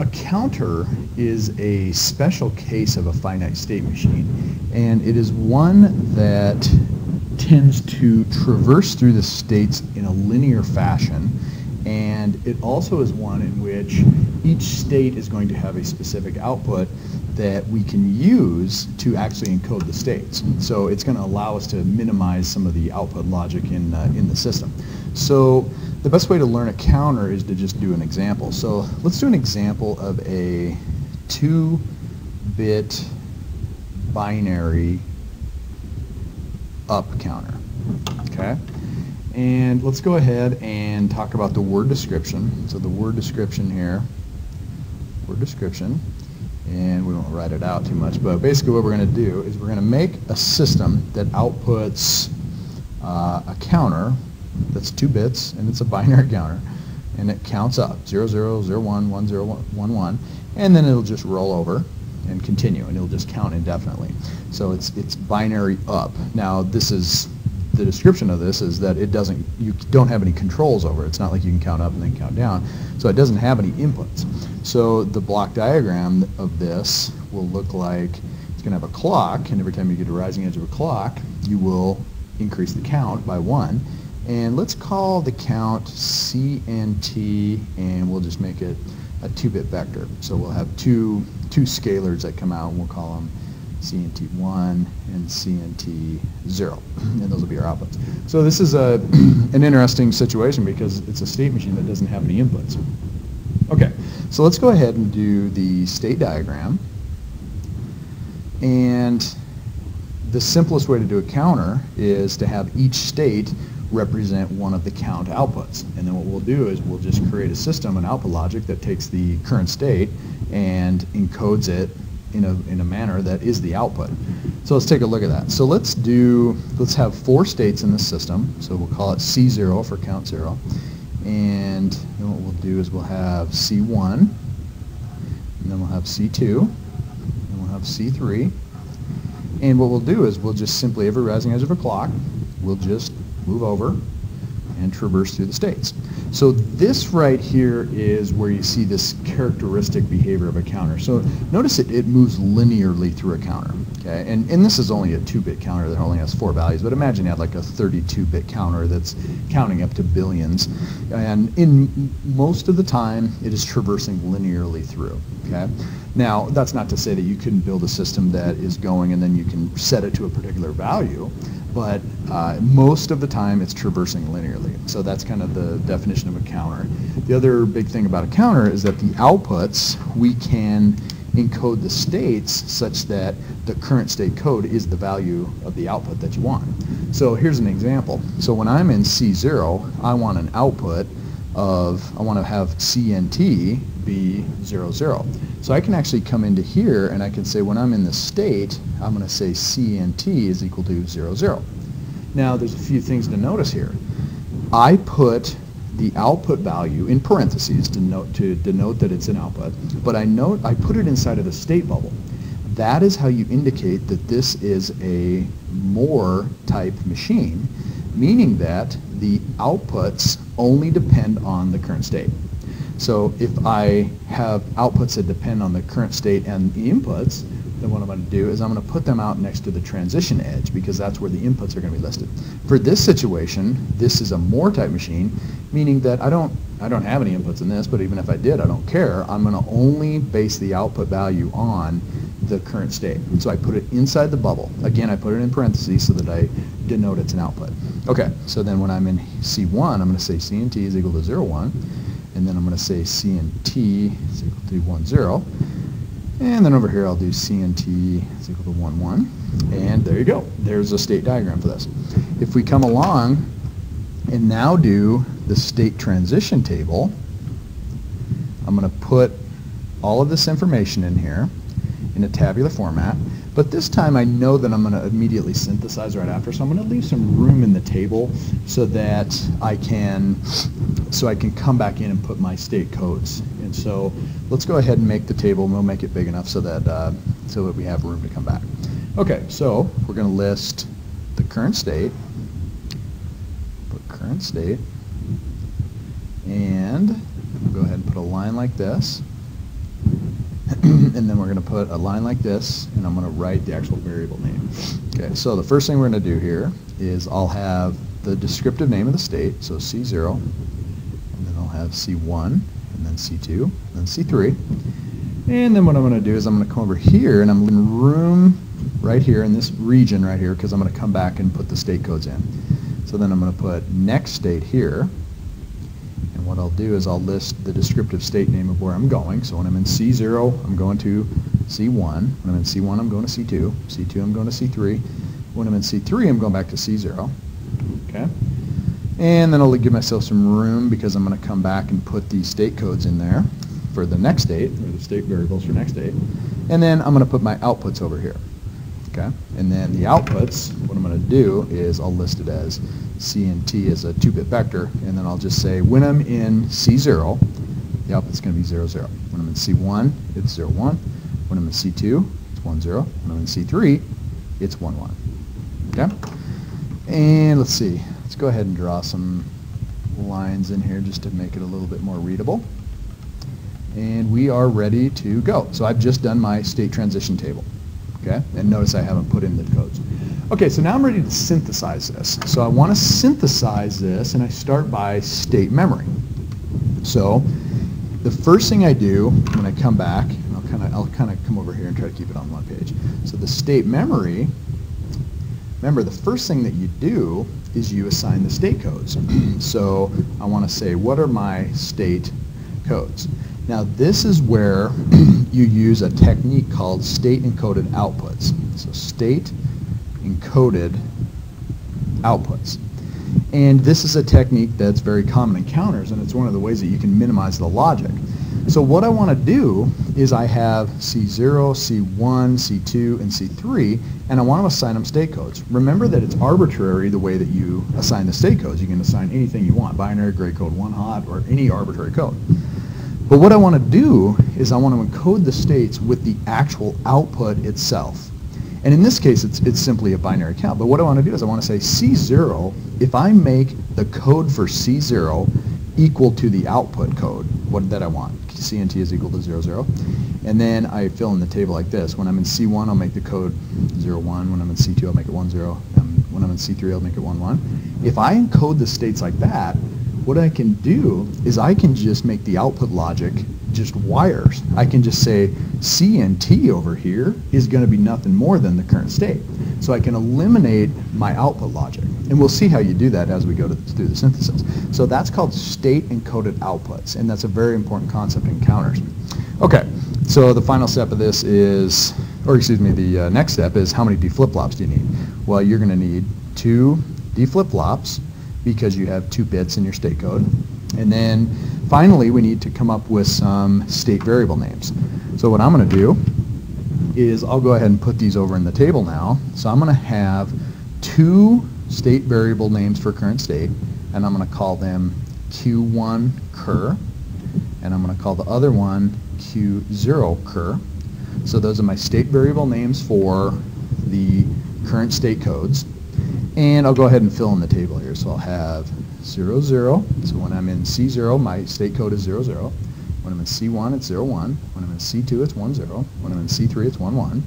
a counter is a special case of a finite state machine, and it is one that tends to traverse through the states in a linear fashion, and it also is one in which each state is going to have a specific output that we can use to actually encode the states. So it's going to allow us to minimize some of the output logic in, uh, in the system. So the best way to learn a counter is to just do an example. So let's do an example of a 2-bit binary up counter. Okay? And let's go ahead and talk about the word description. So the word description here, word description, and we won't write it out too much, but basically what we're going to do is we're going to make a system that outputs uh, a counter that's two bits, and it's a binary counter, and it counts up 0, 0, 0, 1, 1, 0, 1, 1, and then it'll just roll over and continue, and it'll just count indefinitely. So it's, it's binary up. Now this is the description of this is that it doesn't, you don't have any controls over it. It's not like you can count up and then count down. So it doesn't have any inputs. So the block diagram of this will look like it's going to have a clock, and every time you get a rising edge of a clock, you will increase the count by one. And let's call the count CNT, and we'll just make it a two-bit vector. So we'll have two, two scalars that come out, and we'll call them CNT1 and CNT0, and those will be our outputs. So this is a, an interesting situation because it's a state machine that doesn't have any inputs. Okay, so let's go ahead and do the state diagram. And the simplest way to do a counter is to have each state represent one of the count outputs. And then what we'll do is we'll just create a system, an output logic that takes the current state and encodes it in a, in a manner that is the output. So let's take a look at that. So let's do, let's have four states in the system. So we'll call it C0 for count 0. And then what we'll do is we'll have C1, and then we'll have C2, and we'll have C3. And what we'll do is we'll just simply, every rising edge of a clock, we'll just move over and traverse through the states. So this right here is where you see this characteristic behavior of a counter. So notice it, it moves linearly through a counter. Okay, and, and this is only a 2-bit counter that only has four values, but imagine you had like a 32-bit counter that's counting up to billions. And in most of the time, it is traversing linearly through. Okay, now that's not to say that you couldn't build a system that is going and then you can set it to a particular value but uh, most of the time it's traversing linearly. So that's kind of the definition of a counter. The other big thing about a counter is that the outputs, we can encode the states such that the current state code is the value of the output that you want. So here's an example. So when I'm in C0, I want an output of, I want to have CNT be 0, 0. So I can actually come into here and I can say when I'm in the state, I'm going to say CNT is equal to 0, 0. Now there's a few things to notice here. I put the output value in parentheses to, note, to denote that it's an output, but I note I put it inside of the state bubble. That is how you indicate that this is a Moore type machine, meaning that the outputs only depend on the current state. So if I have outputs that depend on the current state and the inputs, then what I'm going to do is I'm going to put them out next to the transition edge because that's where the inputs are going to be listed. For this situation, this is a Moore type machine, meaning that I don't I don't have any inputs in this, but even if I did, I don't care. I'm going to only base the output value on the current state. So I put it inside the bubble. Again, I put it in parentheses so that I denote it's an output. Okay, so then when I'm in C1, I'm going to say CNT is equal to 0, 1 and then I'm going to say CNT is equal to 1, 0. And then over here I'll do CNT is equal to 1, 1. And there you go. There's a state diagram for this. If we come along and now do the state transition table, I'm going to put all of this information in here in a tabular format. But this time I know that I'm going to immediately synthesize right after, so I'm going to leave some room in the table so that I can so I can come back in and put my state codes. And so let's go ahead and make the table, and we'll make it big enough so that uh, so that we have room to come back. Okay, so we're going to list the current state, put current state, and we'll go ahead and put a line like this. and then we're going to put a line like this, and I'm going to write the actual variable name. Okay, so the first thing we're going to do here is I'll have the descriptive name of the state, so C0, and then I'll have C1, and then C2, and then C3. And then what I'm going to do is I'm going to come over here, and I'm in room right here in this region right here, because I'm going to come back and put the state codes in. So then I'm going to put next state here, what I'll do is I'll list the descriptive state name of where I'm going. So when I'm in C0, I'm going to C1. When I'm in C1, I'm going to C2. C2, I'm going to C3. When I'm in C3, I'm going back to C0. Okay? And then I'll give myself some room because I'm going to come back and put these state codes in there for the next state, or the state variables for next state. And then I'm going to put my outputs over here. Okay? And then the outputs, what I'm going to do is I'll list it as C and T as a two-bit vector, and then I'll just say when I'm in C0, the output's going to be 0, 0. When I'm in C1, it's 0, 1. When I'm in C2, it's 1, 0. When I'm in C3, it's 1, 1. Okay? And let's see. Let's go ahead and draw some lines in here just to make it a little bit more readable. And we are ready to go. So I've just done my state transition table. Okay? And notice I haven't put in the codes. Okay, so now I'm ready to synthesize this. So I want to synthesize this, and I start by state memory. So the first thing I do when I come back, and I'll kind of I'll kind of come over here and try to keep it on one page. So the state memory, remember the first thing that you do is you assign the state codes. so I want to say what are my state codes. Now this is where you use a technique called state encoded outputs. So state encoded outputs. And this is a technique that's very common in counters, and it's one of the ways that you can minimize the logic. So what I want to do is I have C0, C1, C2, and C3, and I want to assign them state codes. Remember that it's arbitrary the way that you assign the state codes. You can assign anything you want, binary, gray code, one hot, or any arbitrary code. But what I want to do is I want to encode the states with the actual output itself. And in this case, it's, it's simply a binary count. But what I want to do is I want to say C0, if I make the code for C0 equal to the output code, what that I want, CNT is equal to 0, 0. And then I fill in the table like this. When I'm in C1, I'll make the code 0, 1. When I'm in C2, I'll make it 1, 0. And when I'm in C3, I'll make it 1, 1. If I encode the states like that, what I can do is I can just make the output logic just wires. I can just say C and T over here is going to be nothing more than the current state. So I can eliminate my output logic. And we'll see how you do that as we go to, through the synthesis. So that's called state encoded outputs, and that's a very important concept in counters. Okay, so the final step of this is, or excuse me, the uh, next step is how many D flip-flops do you need? Well, you're going to need two D flip-flops because you have two bits in your state code. And then finally, we need to come up with some state variable names. So what I'm going to do is I'll go ahead and put these over in the table now. So I'm going to have two state variable names for current state, and I'm going to call them Q1 cur, and I'm going to call the other one Q0 cur. So those are my state variable names for the current state codes. And I'll go ahead and fill in the table here. So I'll have 0, 0. So when I'm in C0, my state code is 0, 0. When I'm in C1, it's 0, 1. When I'm in C2, it's 1, 0. When I'm in C3, it's 1, 1.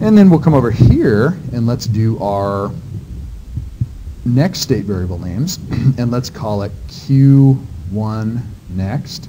And then we'll come over here and let's do our next state variable names. and let's call it Q1 next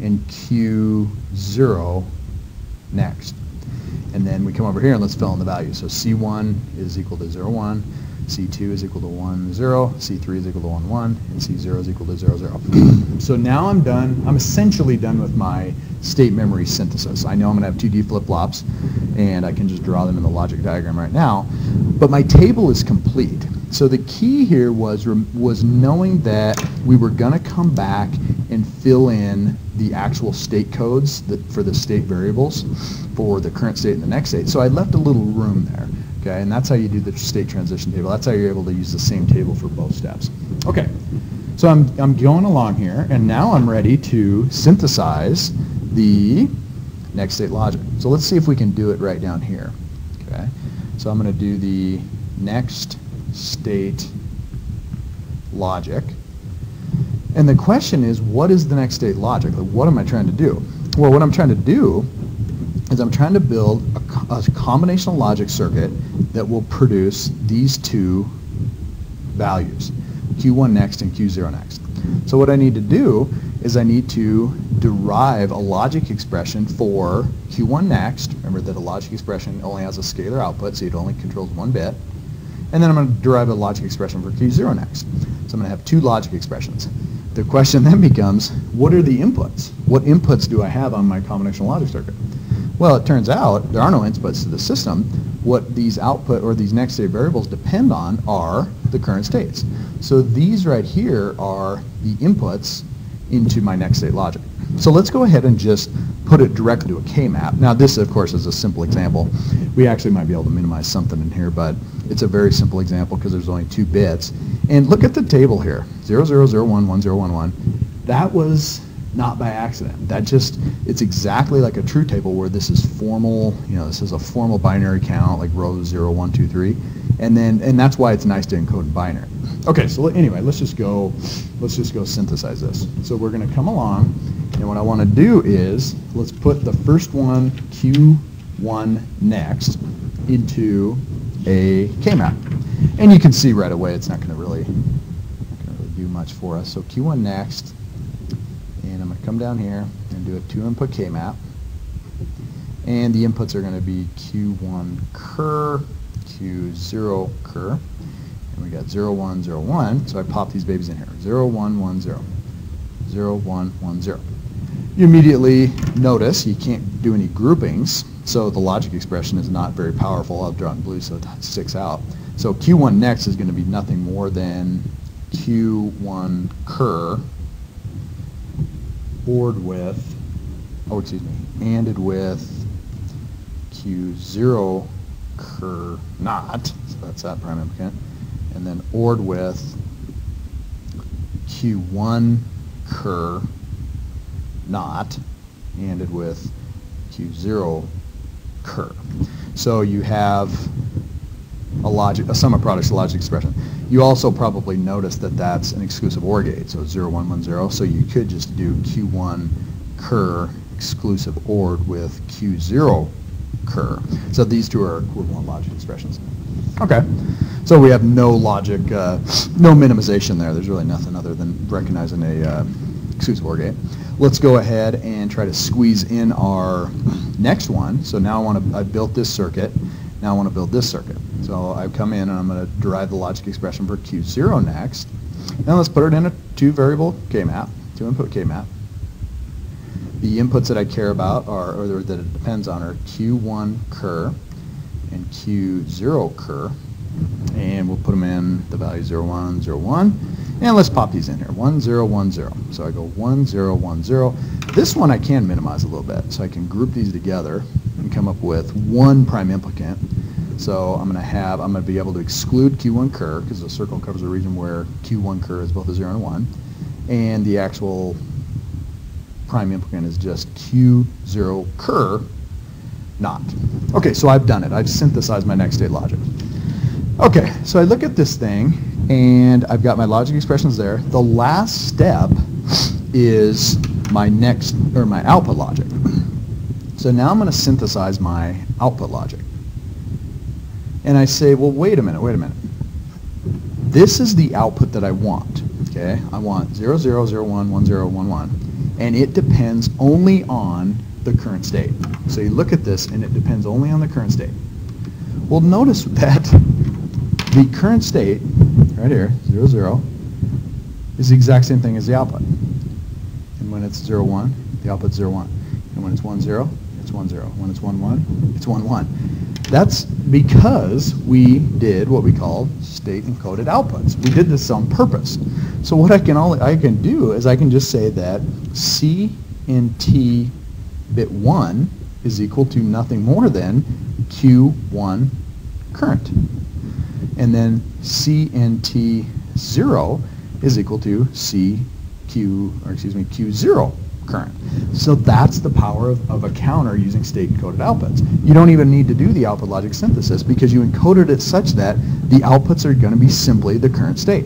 and Q0 next. And then we come over here and let's fill in the values. So C1 is equal to 0, 1. C2 is equal to 1, 0, C3 is equal to 1, 1, and C0 is equal to 0, 0. so now I'm done, I'm essentially done with my state memory synthesis. I know I'm going to have two D flip-flops, and I can just draw them in the logic diagram right now, but my table is complete. So the key here was, was knowing that we were going to come back and fill in the actual state codes that, for the state variables for the current state and the next state. So I left a little room there. Okay, and that's how you do the state transition table. That's how you're able to use the same table for both steps. Okay, so I'm, I'm going along here, and now I'm ready to synthesize the next state logic. So let's see if we can do it right down here. Okay, so I'm going to do the next state logic. And the question is, what is the next state logic? Like, what am I trying to do? Well, what I'm trying to do is I'm trying to build a, a combinational logic circuit that will produce these two values, Q1 next and Q0 next. So what I need to do is I need to derive a logic expression for Q1 next. Remember that a logic expression only has a scalar output, so it only controls one bit. And then I'm going to derive a logic expression for Q0 next. So I'm going to have two logic expressions. The question then becomes, what are the inputs? What inputs do I have on my combinational logic circuit? Well, it turns out there are no inputs to the system. What these output or these next state variables depend on are the current states. So these right here are the inputs into my next state logic. So let's go ahead and just put it directly to a K-map. Now this, of course, is a simple example. We actually might be able to minimize something in here, but it's a very simple example because there's only two bits. And look at the table here, 00011011. That was not by accident. That just, it's exactly like a truth table where this is formal, you know, this is a formal binary count, like row 0, 1, 2, 3. And then, and that's why it's nice to encode in binary. Okay, so anyway, let's just go, let's just go synthesize this. So we're going to come along, and what I want to do is, let's put the first one, Q1 next, into a K-map. And you can see right away it's not going to really, really do much for us. So Q1 next, and I'm going to come down here and do a two-input K-map. And the inputs are going to be Q1 cur, Q0 cur. And we got 0, 1, 0, 1. So I pop these babies in here. 0, 1, 1, 0. 0, 1, 1, 0. You immediately notice you can't do any groupings, so the logic expression is not very powerful. I'll draw it in blue so it sticks out. So Q1 next is going to be nothing more than Q1 cur ORed with, oh excuse me, ANDed with Q0 cur not, so that's that prime implicant, and then ORed with Q1 cur not, ANDed with Q0 cur. So you have a logic, a sum of products, a logic expression. You also probably notice that that's an exclusive OR gate, so 0, 1, 1, 0. So you could just do Q1 cur exclusive ORed with Q0 cur. So these two are equivalent logic expressions. Okay. So we have no logic, uh, no minimization there. There's really nothing other than recognizing a uh, exclusive OR gate. Let's go ahead and try to squeeze in our next one. So now I want to, I built this circuit. Now I want to build this circuit. So I've come in and I'm going to derive the logic expression for Q0 next. Now let's put it in a two variable K-map, two input K-map. The inputs that I care about are, or that it depends on are Q1 cur and Q0 cur. And we'll put them in the value 0, 1, 0, 1. And let's pop these in here, 1, 0, 1, 0. So I go 1, 0, 1, 0. This one I can minimize a little bit, so I can group these together and come up with one prime implicant. So I'm going to have, I'm going to be able to exclude Q1 cur, because the circle covers a region where Q1 cur is both a 0 and a 1. And the actual prime implicant is just Q0 cur not. Okay, so I've done it. I've synthesized my next state logic. Okay, so I look at this thing, and I've got my logic expressions there. The last step is my next, or my output logic. So now I'm going to synthesize my output logic. And I say, well, wait a minute, wait a minute. This is the output that I want, okay? I want 0, 0, 0, 1, 1, 0, 1, 1. And it depends only on the current state. So you look at this, and it depends only on the current state. Well, notice that the current state, right here, 0, 0, is the exact same thing as the output. And when it's 0, 1, the output's 0, 1. And when it's 1, 0, it's 1, 0. When it's 1, 1, it's 1, 1. That's because we did what we call state encoded outputs. We did this on purpose. So what I can only I can do is I can just say that C in T bit 1 is equal to nothing more than Q1 current. And then CNT 0 is equal to CQ, or excuse me, Q0 current. So that's the power of, of a counter using state-encoded outputs. You don't even need to do the output logic synthesis because you encoded it such that the outputs are going to be simply the current state.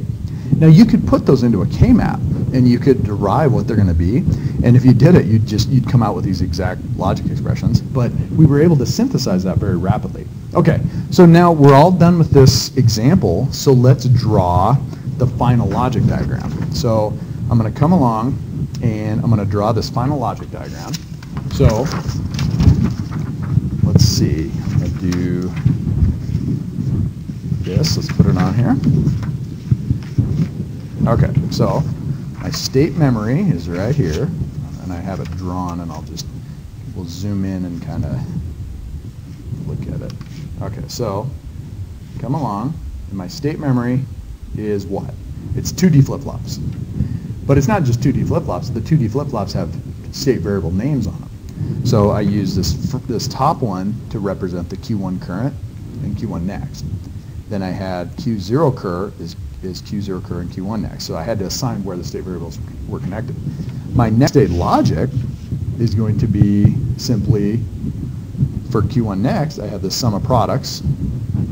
Now you could put those into a K-map, and you could derive what they're going to be. And if you did it, you'd just you'd come out with these exact logic expressions. But we were able to synthesize that very rapidly. Okay, so now we're all done with this example. So let's draw the final logic diagram. So I'm going to come along and I'm going to draw this final logic diagram. So let's see. To do this. Let's put it on here. Okay, so my state memory is right here, and I have it drawn, and I'll just, we'll zoom in and kind of look at it. Okay, so come along, and my state memory is what? It's 2D flip-flops. But it's not just 2D flip-flops. The 2D flip-flops have state variable names on them. So I use this, this top one to represent the Q1 current and Q1 next. Then I had Q0 cur is, is Q0 cur and Q1 next. So I had to assign where the state variables were connected. My next state logic is going to be simply for Q1 next, I have the sum of products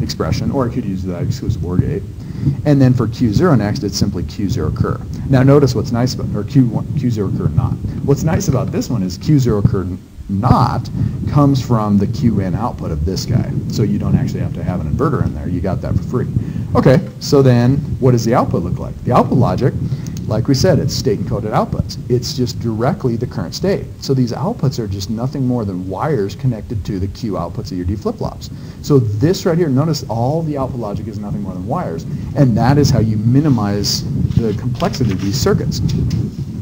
expression, or I could use that exclusive OR gate. And then for Q0 next, it's simply Q0 cur. Now notice what's nice about, or Q1, Q0 cur not. What's nice about this one is Q0 cur not comes from the QN output of this guy. So you don't actually have to have an inverter in there. You got that for free. Okay, so then what does the output look like? The output logic, like we said, it's state encoded outputs. It's just directly the current state. So these outputs are just nothing more than wires connected to the Q outputs of your D flip-flops. So this right here, notice all the output logic is nothing more than wires. And that is how you minimize the complexity of these circuits.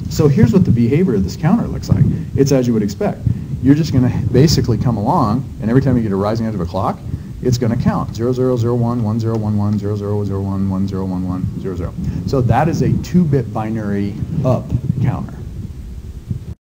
So here's what the behavior of this counter looks like. It's as you would expect you're just going to basically come along, and every time you get a rising edge of a clock, it's going to count 0001, 1011, 0001, 1011, 00. So that is a two-bit binary up counter.